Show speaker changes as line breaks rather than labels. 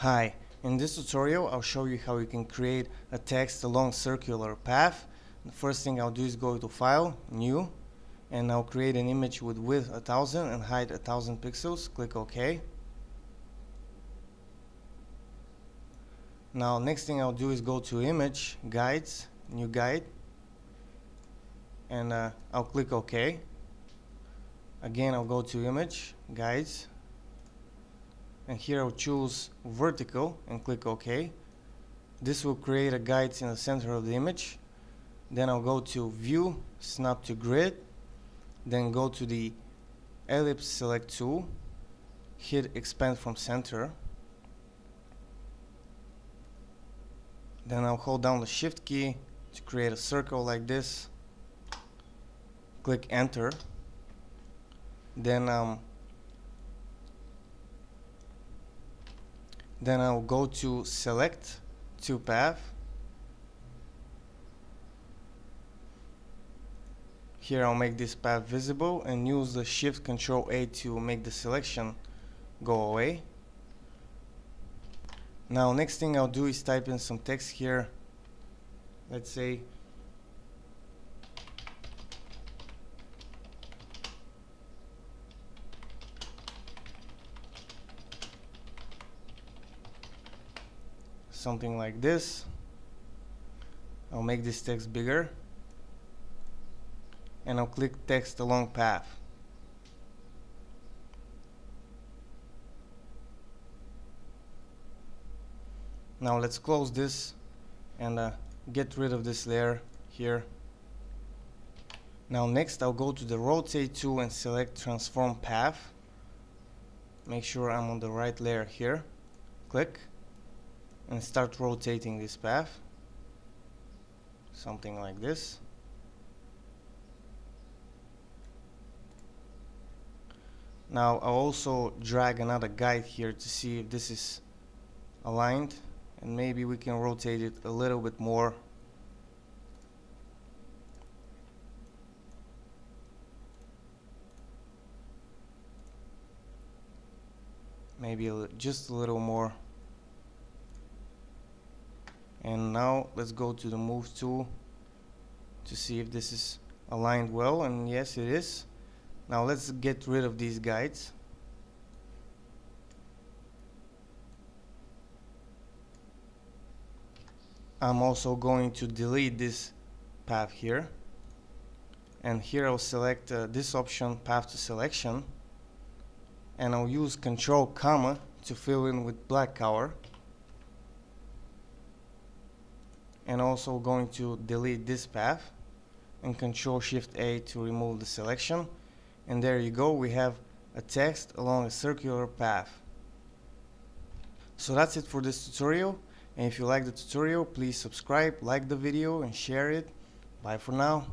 Hi, in this tutorial I'll show you how you can create a text along circular path. The first thing I'll do is go to File, New, and I'll create an image with width 1000 and height 1000 pixels. Click OK. Now next thing I'll do is go to Image, Guides, New Guide, and uh, I'll click OK. Again I'll go to Image, Guides, and here I'll choose vertical and click OK. This will create a guide in the center of the image. Then I'll go to View, Snap to Grid, then go to the Ellipse Select tool, hit Expand from Center. Then I'll hold down the Shift key to create a circle like this. Click Enter. Then um, then I'll go to select to path. Here I'll make this path visible and use the shift control A to make the selection go away. Now next thing I'll do is type in some text here. Let's say something like this. I'll make this text bigger. And I'll click text along path. Now let's close this and uh, get rid of this layer here. Now next I'll go to the rotate tool and select transform path. Make sure I'm on the right layer here. Click and start rotating this path. Something like this. Now I'll also drag another guide here to see if this is aligned and maybe we can rotate it a little bit more. Maybe a just a little more and now let's go to the move tool to see if this is aligned well. And yes it is. Now let's get rid of these guides. I'm also going to delete this path here. And here I'll select uh, this option path to selection. And I'll use control comma to fill in with black color and also going to delete this path and control shift A to remove the selection. And there you go we have a text along a circular path. So that's it for this tutorial. And if you like the tutorial please subscribe like the video and share it. Bye for now